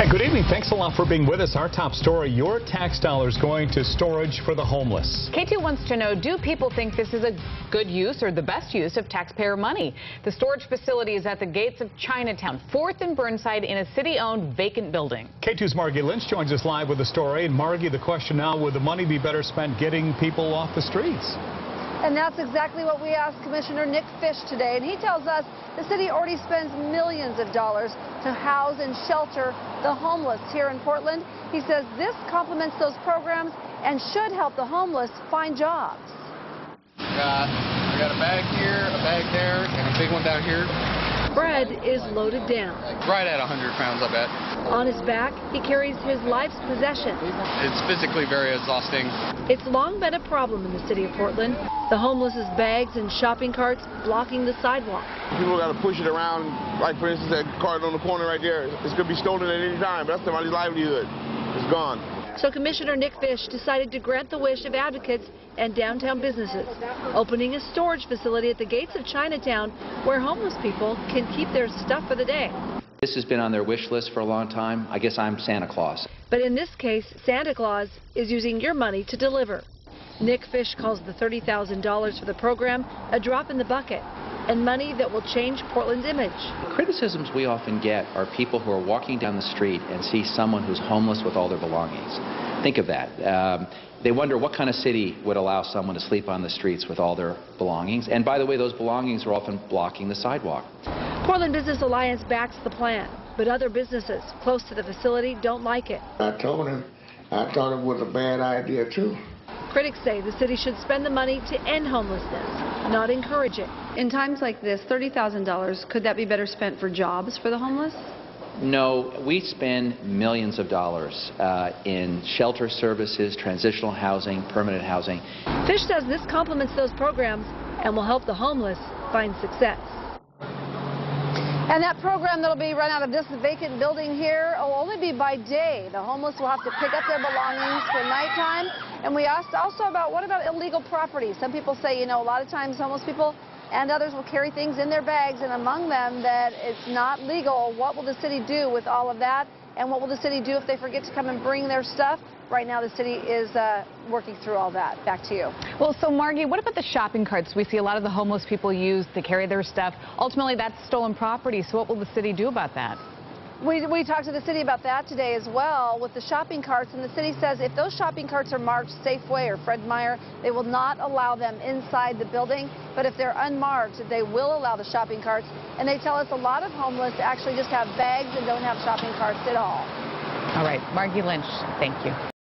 Hey, good evening. Thanks a lot for being with us. Our top story, your tax dollars going to storage for the homeless. KATU wants to know, do people think this is a good use or the best use of taxpayer money? The storage facility is at the gates of Chinatown, 4th and Burnside in a city-owned vacant building. KATU's Margie Lynch joins us live with the story. And Margie, the question now, would the money be better spent getting people off the streets? And that's exactly what we asked Commissioner Nick Fish today. And he tells us the city already spends millions of dollars to house and shelter the homeless here in Portland. He says this complements those programs and should help the homeless find jobs. Got, got a bag here, a bag there, and a big one down here. Fred is loaded down. Right at 100 pounds, I bet. On his back, he carries his life's possessions. It's physically very exhausting. It's long been a problem in the city of Portland. The homeless's bags and shopping carts blocking the sidewalk. People got to push it around, like for instance that cart on the corner right there. It's going to be stolen at any time. But that's somebody's livelihood. It's gone. So Commissioner Nick Fish decided to grant the wish of advocates and downtown businesses, opening a storage facility at the gates of Chinatown where homeless people can keep their stuff for the day. This has been on their wish list for a long time. I guess I'm Santa Claus. But in this case, Santa Claus is using your money to deliver. Nick Fish calls the $30,000 for the program a drop in the bucket and money that will change Portland's image. Criticisms we often get are people who are walking down the street and see someone who's homeless with all their belongings. Think of that. Um, they wonder what kind of city would allow someone to sleep on the streets with all their belongings. And by the way, those belongings are often blocking the sidewalk. Portland Business Alliance backs the plan, but other businesses close to the facility don't like it. I told him I thought it was a bad idea too. Critics say the city should spend the money to end homelessness, not encourage it. In times like this, $30,000, could that be better spent for jobs for the homeless? No, we spend millions of dollars uh, in shelter services, transitional housing, permanent housing. Fish says this complements those programs and will help the homeless find success. And that program that'll be run out of this vacant building here will only be by day. The homeless will have to pick up their belongings for nighttime. And we asked also about what about illegal property? Some people say, you know, a lot of times homeless people and others will carry things in their bags and among them that it's not legal. What will the city do with all of that? And what will the city do if they forget to come and bring their stuff? Right now, the city is uh, working through all that. Back to you. Well, so Margie, what about the shopping carts we see a lot of the homeless people use to carry their stuff? Ultimately, that's stolen property. So what will the city do about that? We, we talked to the city about that today as well with the shopping carts, and the city says if those shopping carts are marked Safeway or Fred Meyer, they will not allow them inside the building. But if they're unmarked, they will allow the shopping carts. And they tell us a lot of homeless actually just have bags and don't have shopping carts at all. All right, Margie Lynch, thank you.